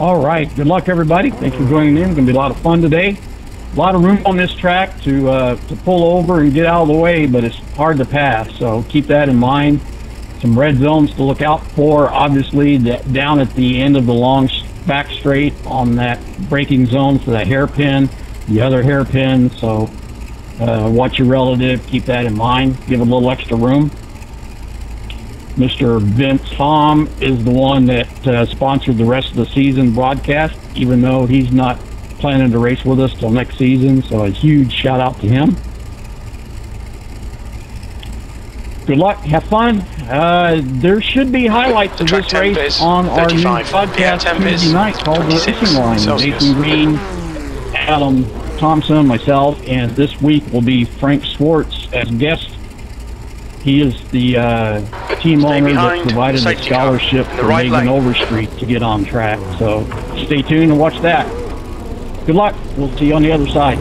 All right. Good luck, everybody. Thanks for joining in. It's going to be a lot of fun today. A lot of room on this track to uh, to pull over and get out of the way, but it's hard to pass. So keep that in mind. Some red zones to look out for. Obviously, that down at the end of the long back straight on that braking zone for that hairpin, the other hairpin. So uh, watch your relative. Keep that in mind. Give a little extra room. Mr. Vince Tom is the one that uh, sponsored the rest of the season broadcast, even though he's not planning to race with us till next season. So a huge shout out to him. Good luck. Have fun. Uh, there should be highlights of Track this race tempers, on our new 35. podcast Yeah, Tuesday night called The 26 Racing Line. Celsius. Nathan Green, Adam Thompson, myself, and this week will be Frank Swartz as guest. He is the uh, team Stay owner that provided the scholarship the for right Megan lane. Overstreet to get on track. So stay tuned and watch that. Good luck. We'll see you on the other side.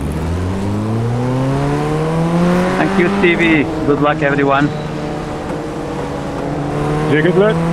Thank you, Stevie. Good luck, everyone. Yeah, good luck.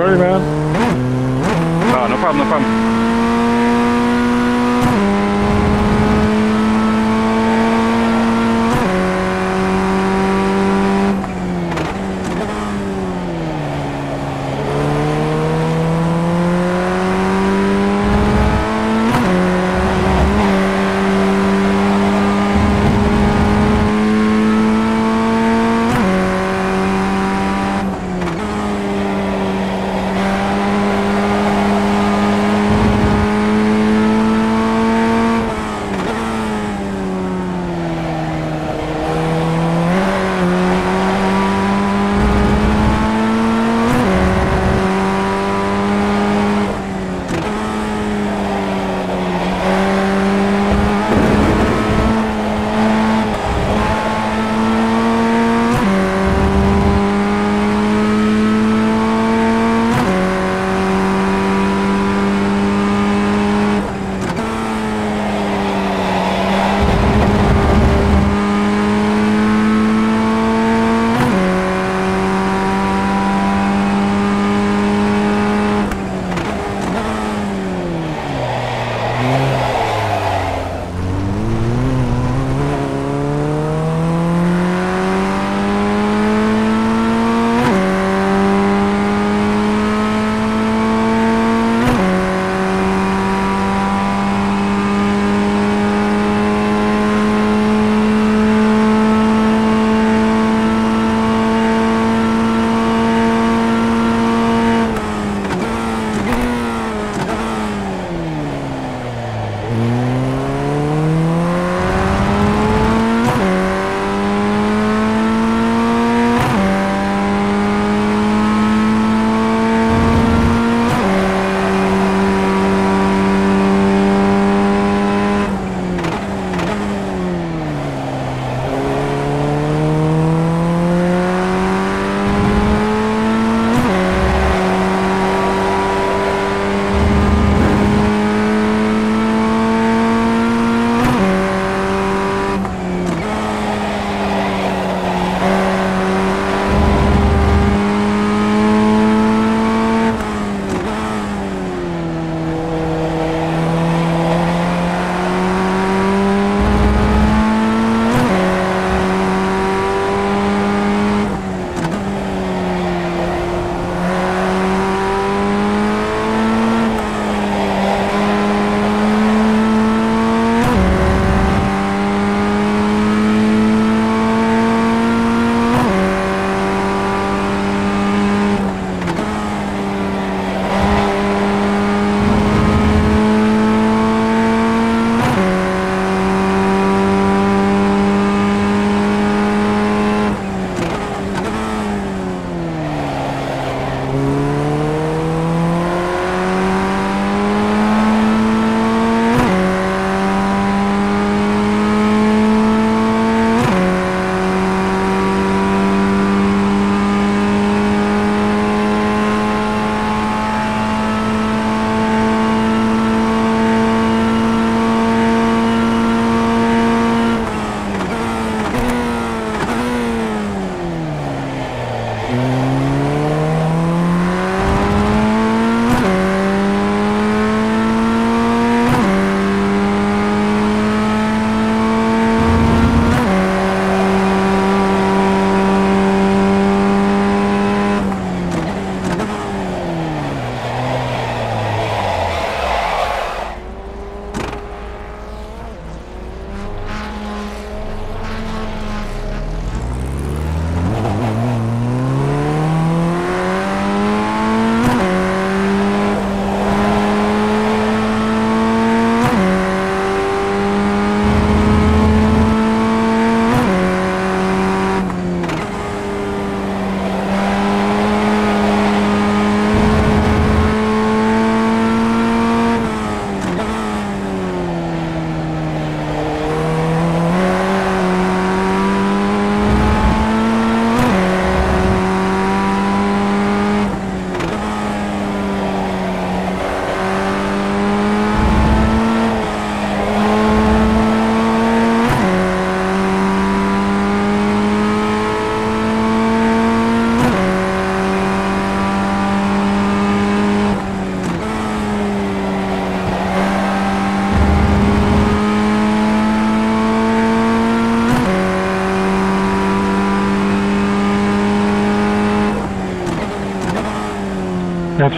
Sorry, man. Oh, no problem, no problem.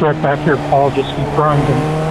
Right back here, Paul, just confirmed. And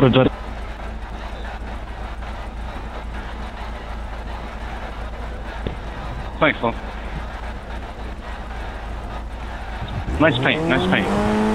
jet. Thanks, Phil. Nice paint, nice paint.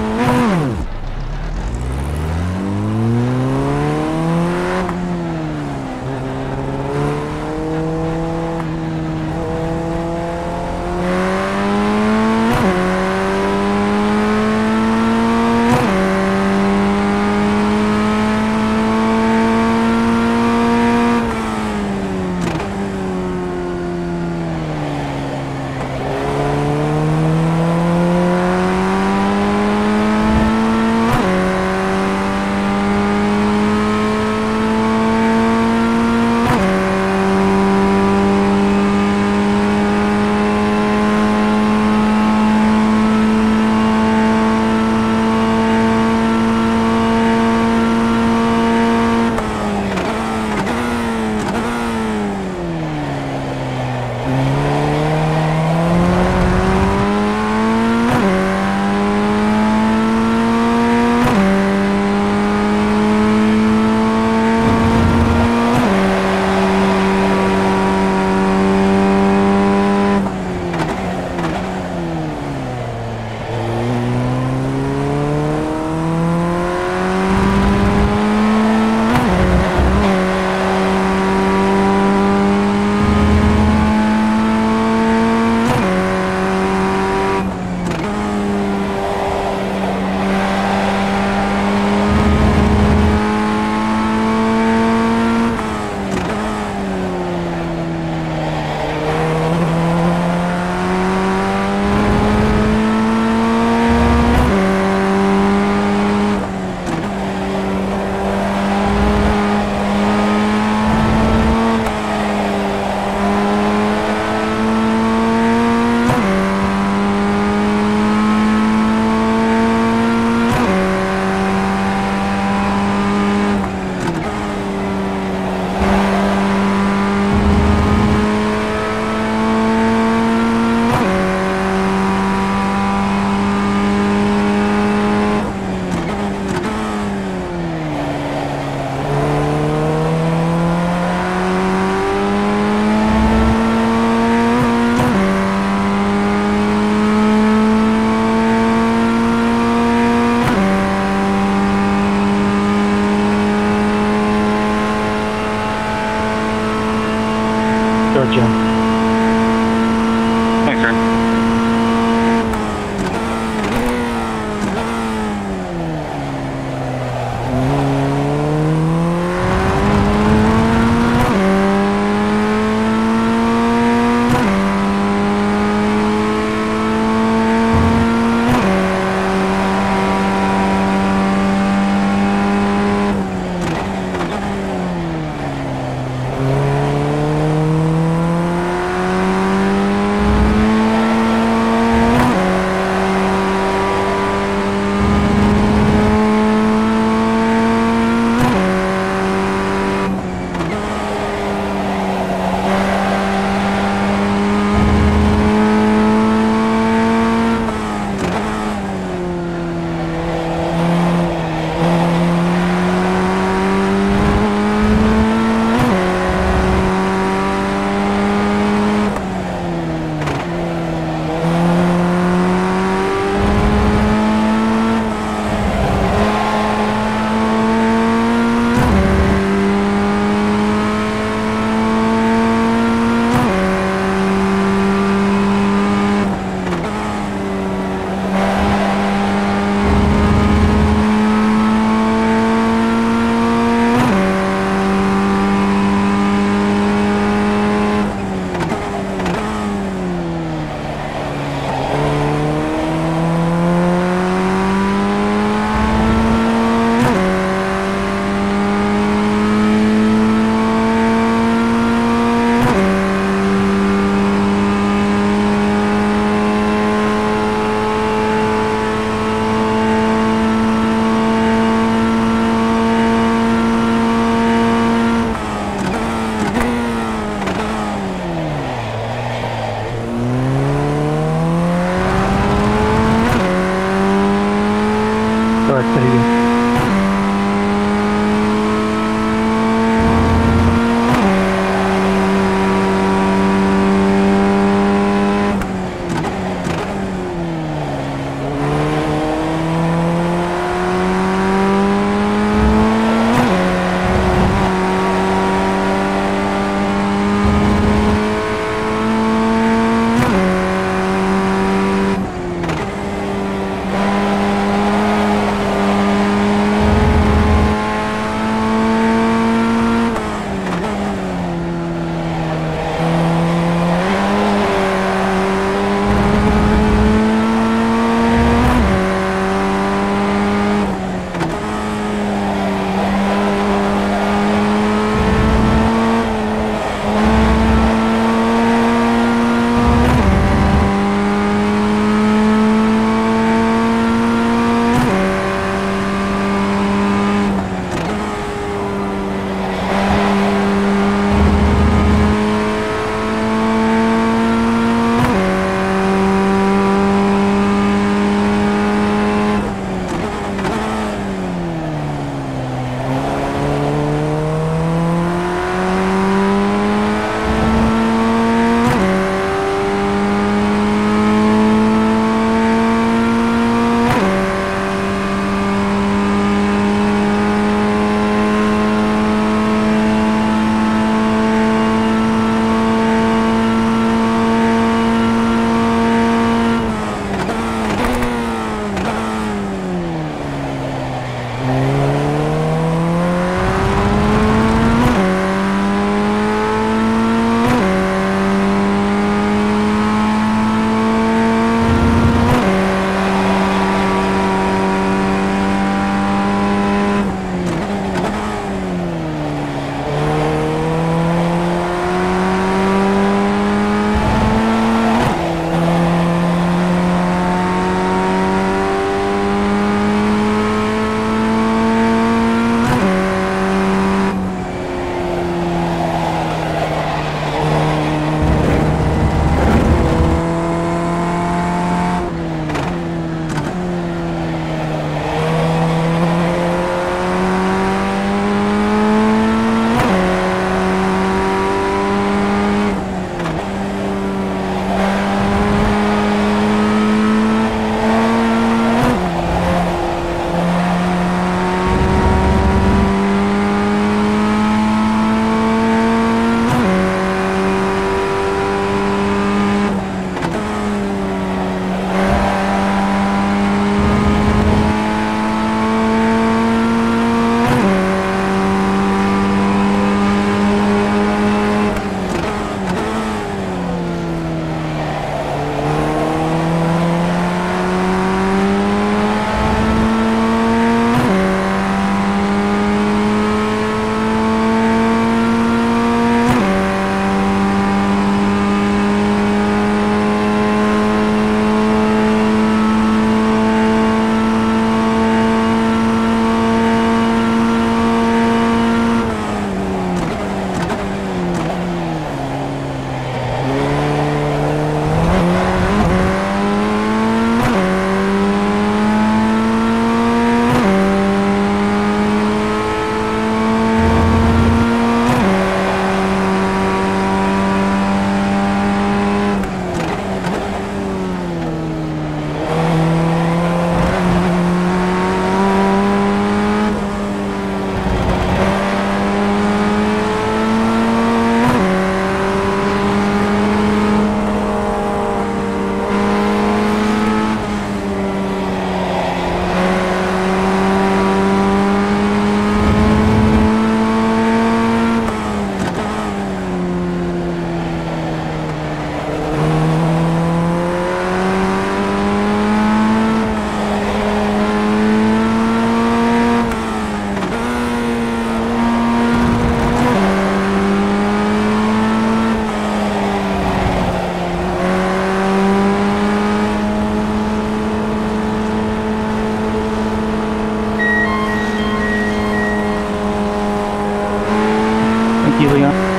की हुई हैं।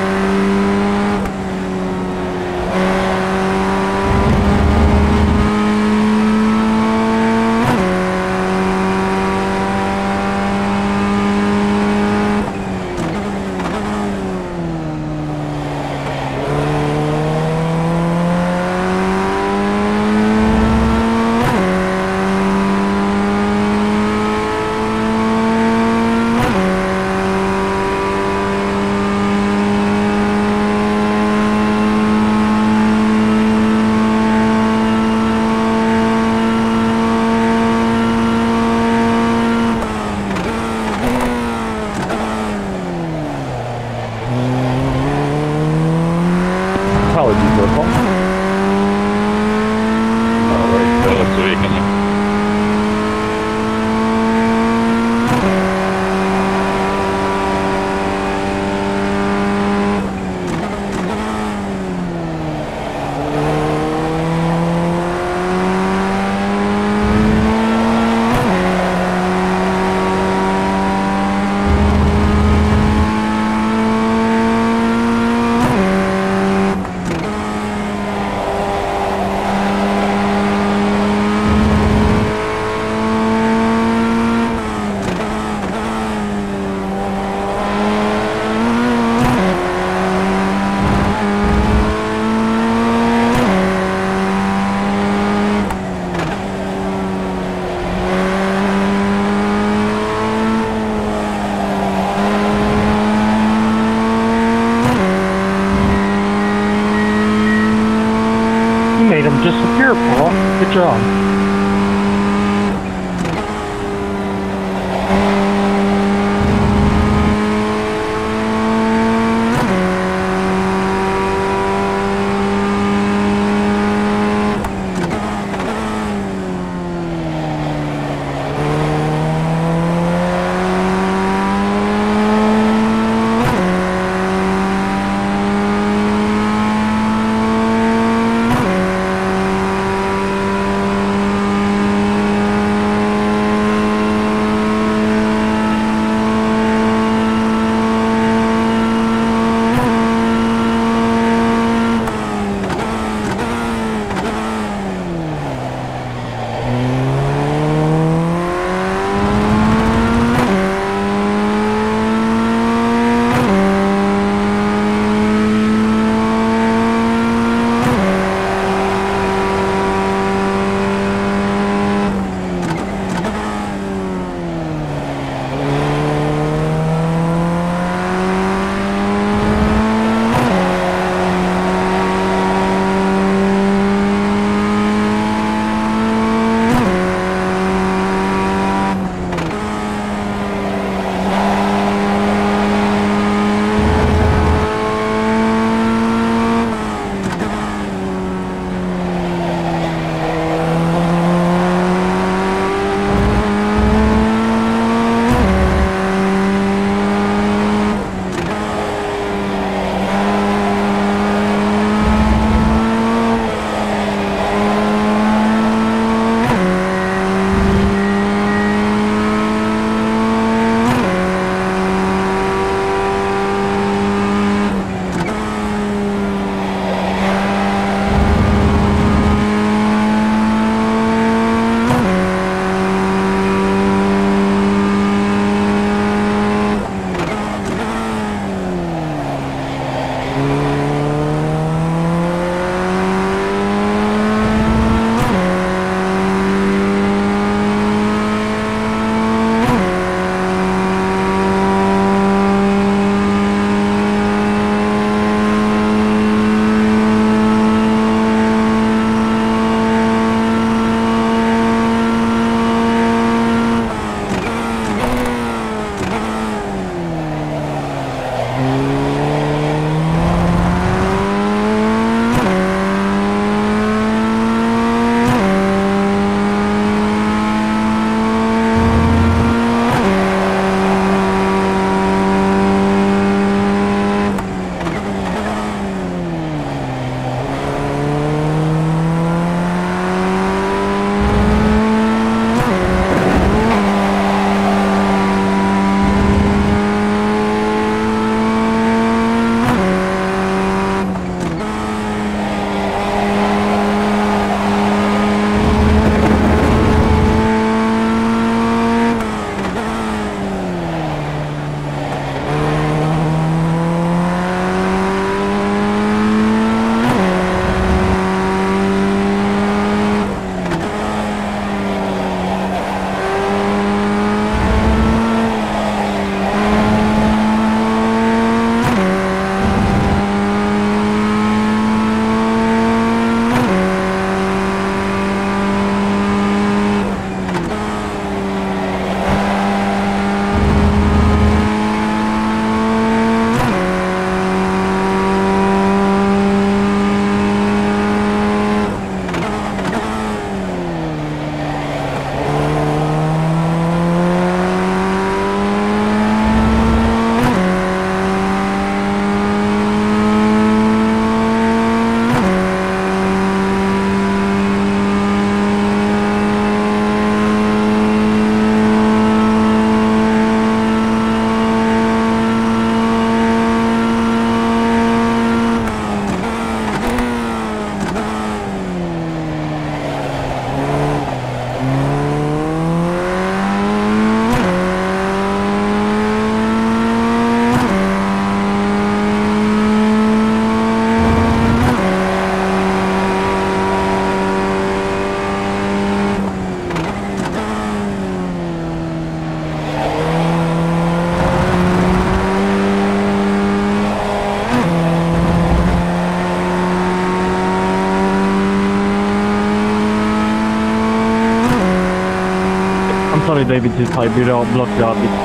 Sorry David, I blir blockad. Back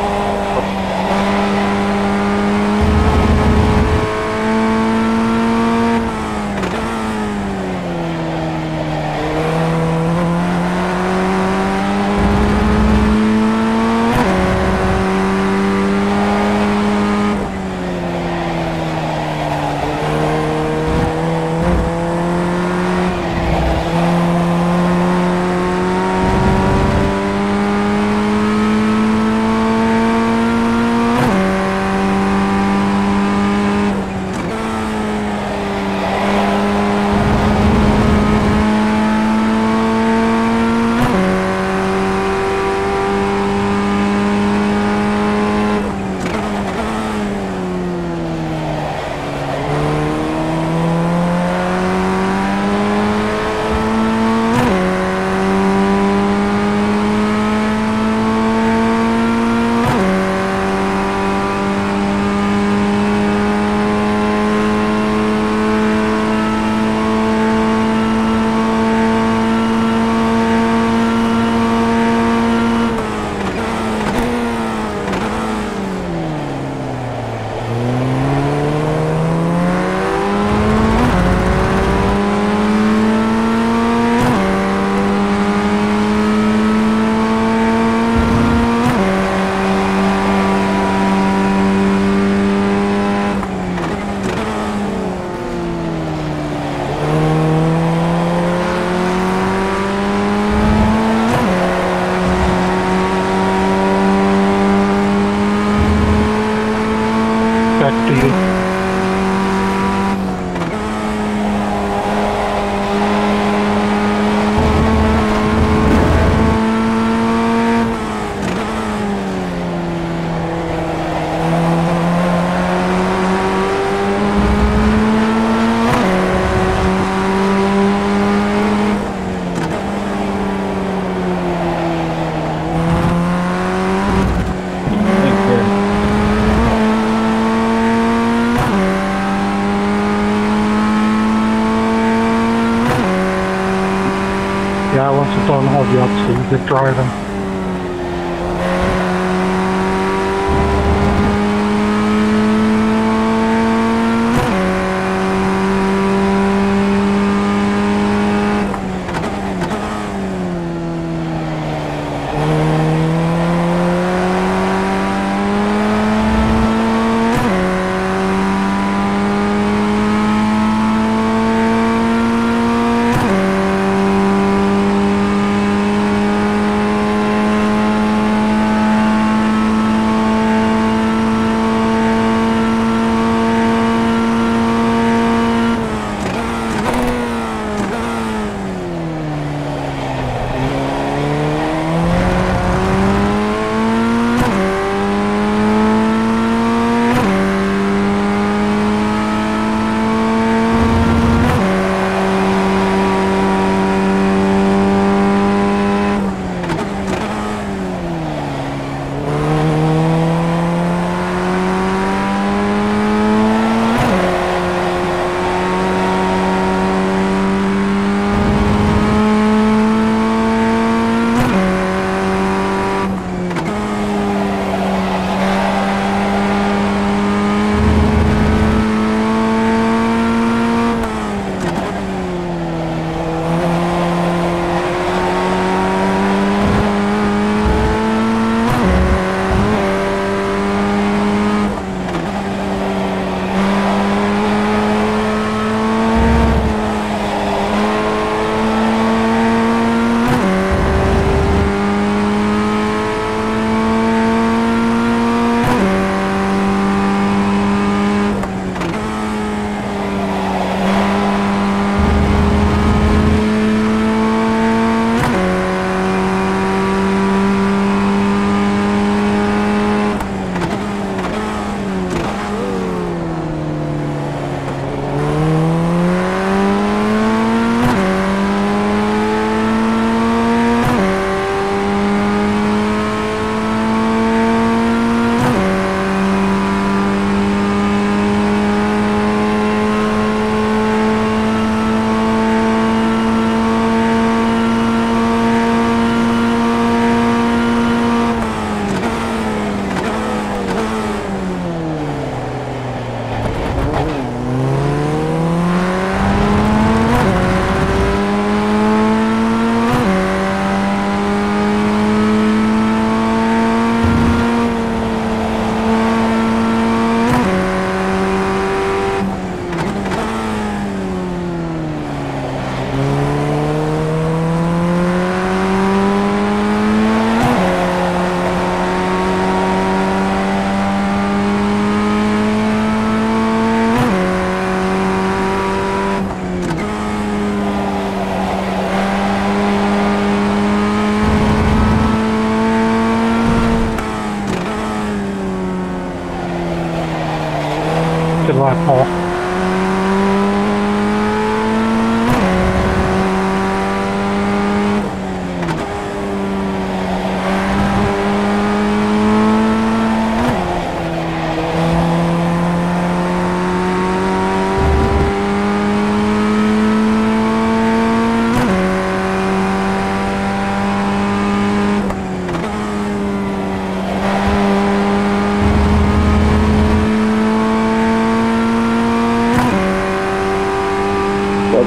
it's on hold you up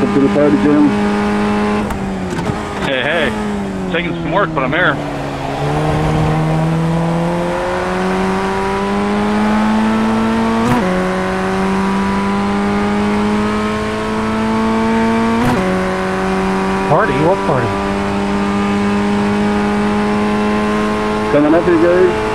Welcome to the party, Jim. Hey, hey. Taking some work, but I'm here. Party? What party? Coming up, you guys.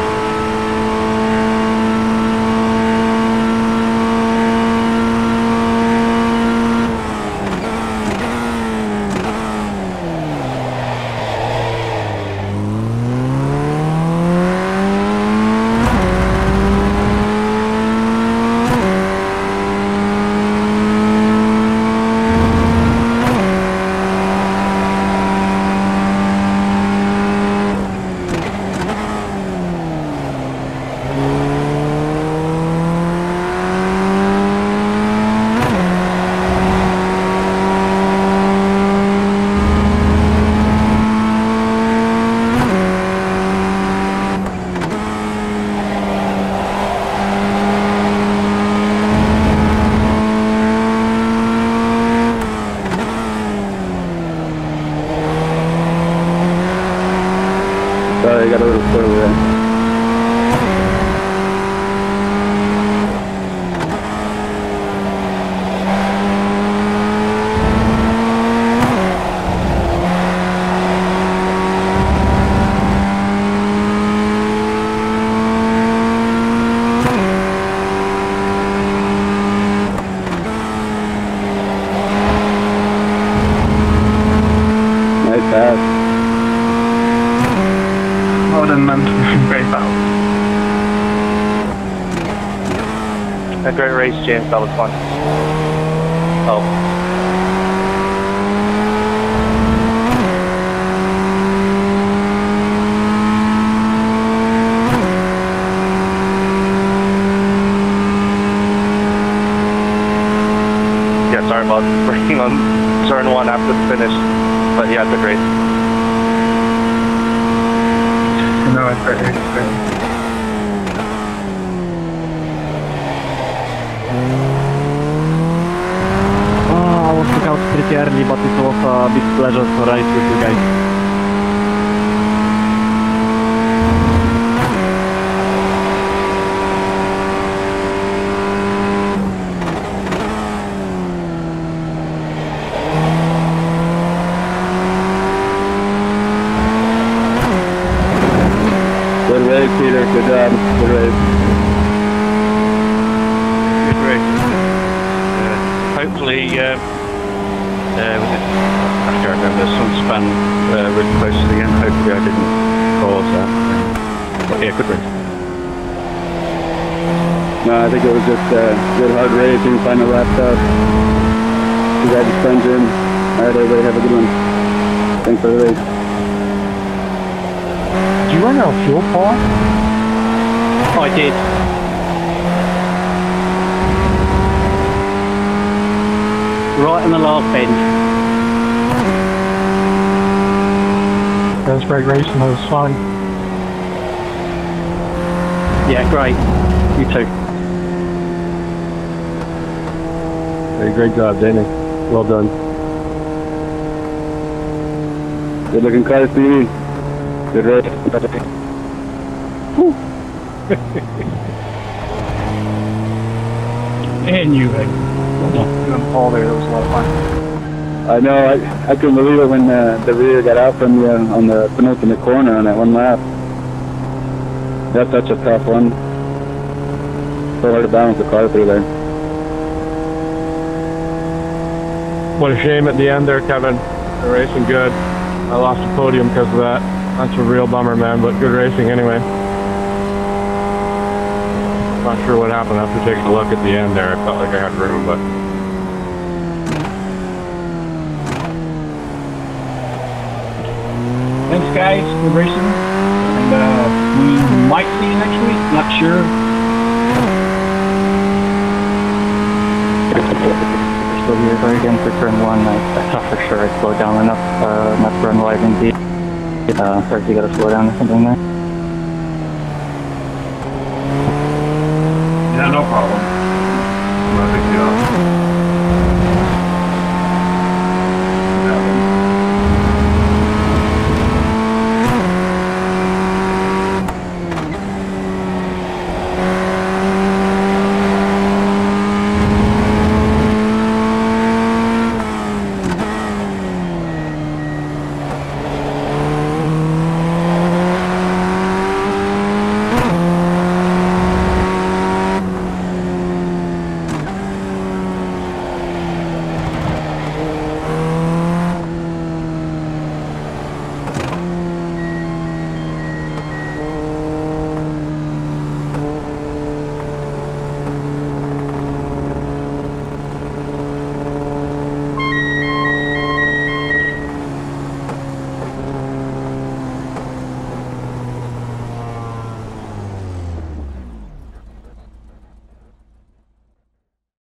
Sorry, I got a little spoiler there. Nice pass. Well done, man. Great battle. A great race, James. That was fun. Oh. Yeah, sorry about braking on turn one after the finish. But yeah, it's a great. No, it's great. It's great. Oh, I want to early, but it was a big pleasure to race with you guys. Good race, Peter. Good job. Good race. Good race. Uh, hopefully, uh, uh, was it, I can't remember, some span uh, really close to the end. Hopefully I didn't cause that. But yeah, good race. No, I think it was just uh, good hard racing, final lap stuff. You guys just friends in. All right, everybody, have a good one. Thanks for the race. Do you run out of fuel, Paul? I did. Right in the last bend. That was great racing. That was fun. Yeah, great. You too. Hey, great job, Danny. Well done. Good looking car, Stevie. Good race. And you, Vic. And then Paul there. That was a lot of fun. I know. I, I couldn't believe it when uh, the rear got out from you on the penultimate corner on that one lap. That's such a tough one. So hard to balance the car through there. What a shame at the end there, Kevin. The racing good. I lost the podium because of that. That's a real bummer, man, but good racing anyway. Not sure what happened after taking a look at the end there. I felt like I had room, but Thanks, guys, for racing. And uh, we might see you next week. Not sure. Still here right again for turn one. I, I thought for sure I slowed down enough, uh, enough run wide and deep. Uh, sorry, you gotta slow down or something there.